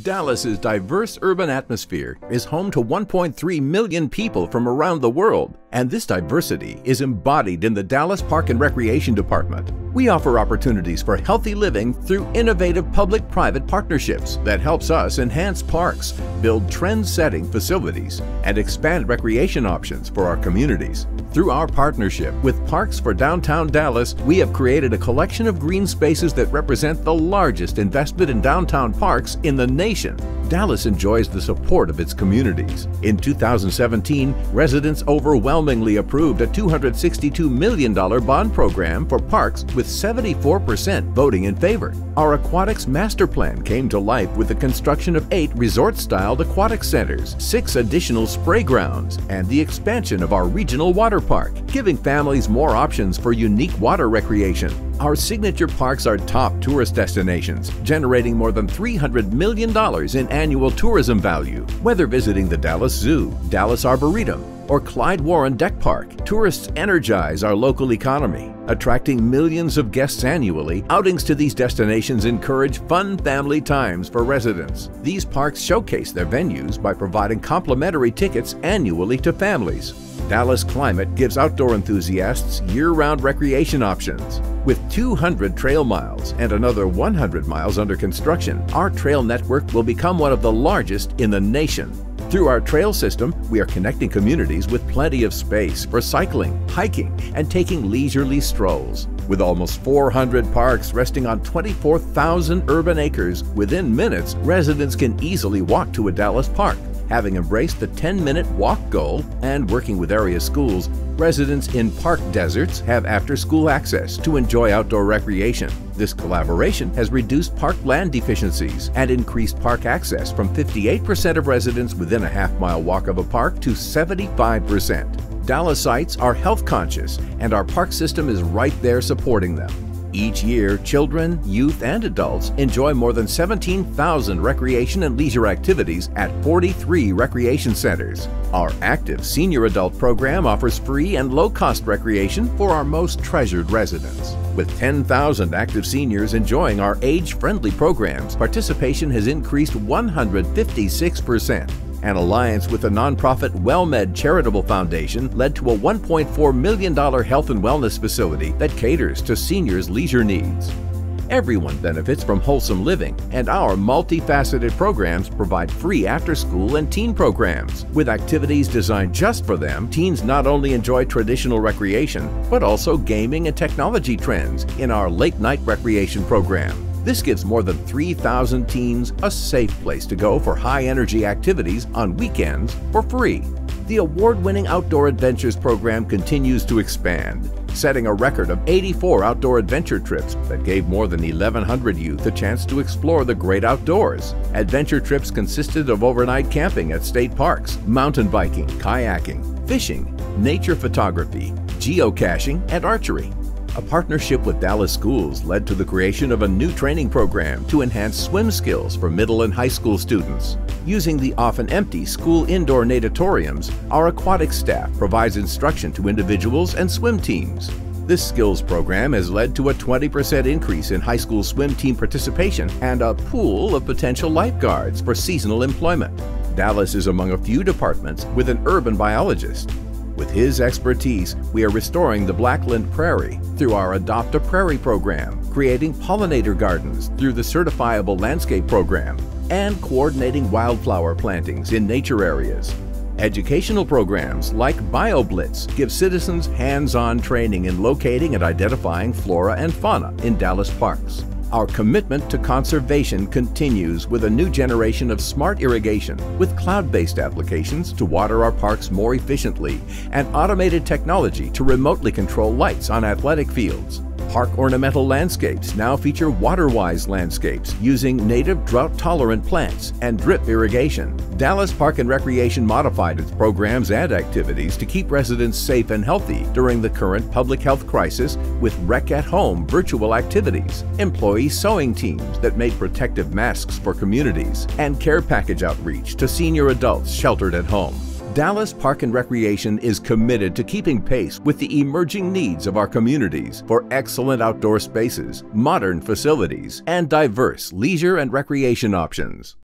Dallas's diverse urban atmosphere is home to 1.3 million people from around the world, and this diversity is embodied in the Dallas Park and Recreation Department. We offer opportunities for healthy living through innovative public-private partnerships that helps us enhance parks, build trend-setting facilities, and expand recreation options for our communities. Through our partnership with Parks for Downtown Dallas, we have created a collection of green spaces that represent the largest investment in downtown parks in the nation. Dallas enjoys the support of its communities. In 2017, residents overwhelmingly approved a $262 million bond program for parks with 74% voting in favor. Our aquatics master plan came to life with the construction of eight resort-styled aquatic centers, six additional spray grounds, and the expansion of our regional water park, giving families more options for unique water recreation. Our signature parks are top tourist destinations, generating more than $300 million in annual tourism value. Whether visiting the Dallas Zoo, Dallas Arboretum, or Klyde Warren Deck Park, tourists energize our local economy. Attracting millions of guests annually, outings to these destinations encourage fun family times for residents. These parks showcase their venues by providing complimentary tickets annually to families. Dallas Climate gives outdoor enthusiasts year-round recreation options. With 200 trail miles and another 100 miles under construction, our trail network will become one of the largest in the nation. Through our trail system, we are connecting communities with plenty of space for cycling, hiking, and taking leisurely strolls. With almost 400 parks resting on 24,000 urban acres, within minutes, residents can easily walk to a Dallas park. Having embraced the 10-minute walk goal and working with area schools, residents in park deserts have after-school access to enjoy outdoor recreation. This collaboration has reduced park land deficiencies and increased park access from 58% of residents within a half-mile walk of a park to 75%. Dallasites are health conscious and our park system is right there supporting them. Each year, children, youth, and adults enjoy more than 17,000 recreation and leisure activities at 43 recreation centers. Our active senior adult program offers free and low-cost recreation for our most treasured residents. With 10,000 active seniors enjoying our age-friendly programs, participation has increased 156%. An alliance with the nonprofit WellMed Charitable Foundation led to a $1.4 million health and wellness facility that caters to seniors' leisure needs. Everyone benefits from wholesome living, and our multifaceted programs provide free after school and teen programs. With activities designed just for them, teens not only enjoy traditional recreation, but also gaming and technology trends in our late night recreation program. This gives more than 3,000 teens a safe place to go for high energy activities on weekends for free. The award winning Outdoor Adventures program continues to expand, setting a record of 84 outdoor adventure trips that gave more than 1,100 youth a chance to explore the great outdoors. Adventure trips consisted of overnight camping at state parks, mountain biking, kayaking, fishing, nature photography, geocaching, and archery. A partnership with Dallas Schools led to the creation of a new training program to enhance swim skills for middle and high school students. Using the often empty school indoor natatoriums, our aquatic staff provides instruction to individuals and swim teams. This skills program has led to a 20% increase in high school swim team participation and a pool of potential lifeguards for seasonal employment. Dallas is among a few departments with an urban biologist. With his expertise, we are restoring the Blackland Prairie through our Adopt a Prairie program, creating pollinator gardens through the Certifiable Landscape program, and coordinating wildflower plantings in nature areas. Educational programs like BioBlitz give citizens hands-on training in locating and identifying flora and fauna in Dallas parks. Our commitment to conservation continues with a new generation of smart irrigation with cloud-based applications to water our parks more efficiently and automated technology to remotely control lights on athletic fields. Park ornamental landscapes now feature water-wise landscapes using native drought-tolerant plants and drip irrigation. Dallas Park and Recreation modified its programs and activities to keep residents safe and healthy during the current public health crisis with Rec at Home virtual activities, employee sewing teams that made protective masks for communities, and care package outreach to senior adults sheltered at home. Dallas Park and Recreation is committed to keeping pace with the emerging needs of our communities for excellent outdoor spaces, modern facilities, and diverse leisure and recreation options.